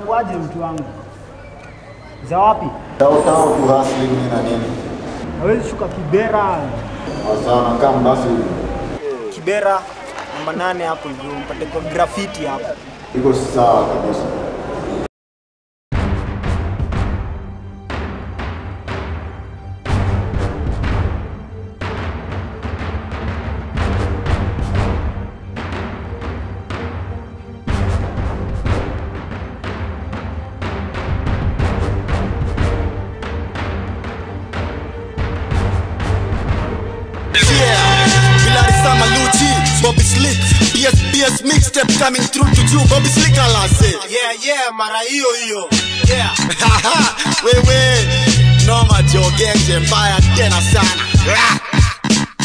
Inakuaje mtu wangu? Za wapi? Tao tao tu hustling na nini. Hawezi shuka Kibera. Sana kama basi Kibera namba nane hapo hivyo mpate kwa graffiti hapo. iko sawa kabisa. BS BS mixtape coming through to you, Bobby Slick alase. Yeah, yeah, mara hiyo hiyo. Yeah. Wewe noma jogenje mbaya tena sana. Rah!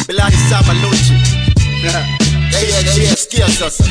Bilari Sama Luchi. Yeah, yeah, yeah, sikia sasa.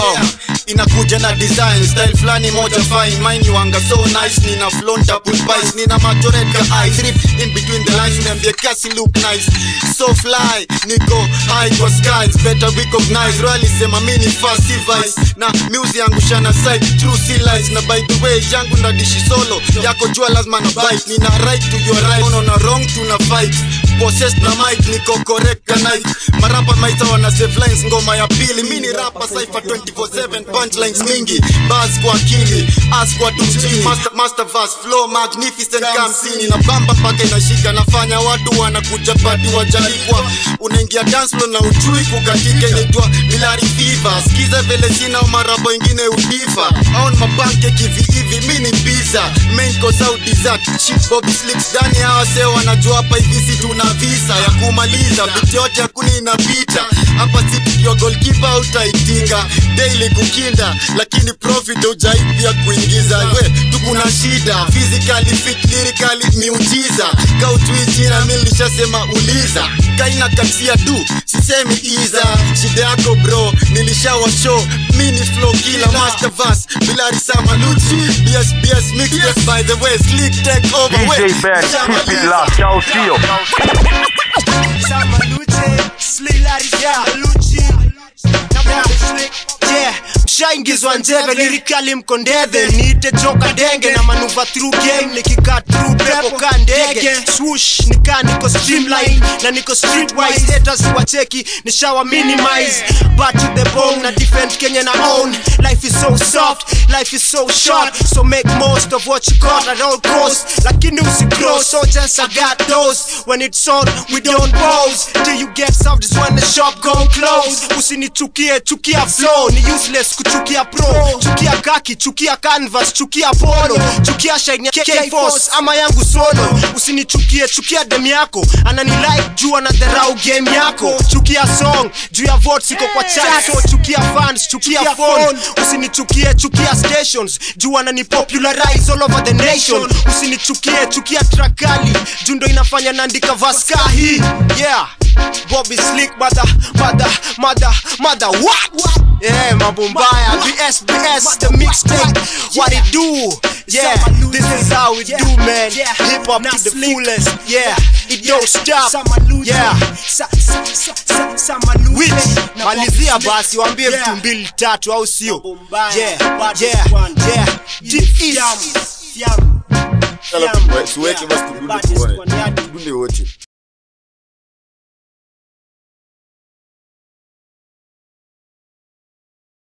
Oh, inakuja na design style flani moja fine mine wanga so nice nina flonta pull pies nina matoreka eyes drip in between the lines niambie kasi look nice so fly niko high kwa skies better recognize. Rally sema mini fast vice na music yangu shana side true sea lies na by the way yangu na dishi solo. Yako jua lazima na bite. Nina right to your right. No na wrong to na fight possessed na mic niko correct na night. Marapa maita wana save lines ngoma ya pili mini rapa cipher 24/7 punchlines mingi bars kwa akili as kwa tumchini master, master verse flow magnificent kamsini na bamba mpaka nashika nafanya watu wanakuja pati wajalikwa. Unaingia dance floor na ujui kukatika inaitwa milari fever sikiza vile sina marabo ingine udifa aon mabanke kivi hivi mini pizza main course au dessert slips dani hawa wase wanajua hapa hivi si tuna visa ya kumaliza. Yote hakuni inapita hapa si tukiwa goalkeeper utaitinga daily kukinda lakini profit ujaipia kuingiza. We tukuna shida. Physically fit lyrically miujiza. Kautwichina mi nilishasema uliza. Kaina katia du sisemi iza. Shida yako bro nilishawa show. Mini flow kila master verse bila risama luchi. Bs bs mixed by the way slick take over. We DJ Ben, Shamaliza. keep it locked, y'all feel. Mshaingizwa njeve lirikali mkondeve niite joka denge na manuva through game. Nikikaa through pepo ka ndege. Swoosh. Nikaa niko streamline na niko streetwise. Haters wacheki nishawa minimize. But to the bone na defend Kenya na own. Life is so soft. Life is so short. So make most of what you got at all costs. Lakini usigrow so just I got those. When it's on we don't pose. Till you get served is when the shop gon' close. Usinitukie tukia flow. Ni useless kuchukia pro chukia kaki chukia canvas chukia polo chukia shine K-Force ama yangu solo. Usinichukie chukia dem yako. Anani like juu na dharau game yako. Chukia song juu ya votes iko kwa chat. So chukia fans chukia phone. usinichukie chukia stations. Juu ni popularize all over the nation. Usinichukie chukia track kali. Juu ndo inafanya naandika vaska hii yeah. Bobby Slick mother mother mother mother what? Yeah mambo BS the mixtape. What it do? Yeah this is how we do man. Hip hop to the fullest. Yeah it don't stop. Yeah. Which? Malizia basi wambie vitu mbili tatu au sio yeah. yeah yeah Deep East Siweke basi. Tudunde wote.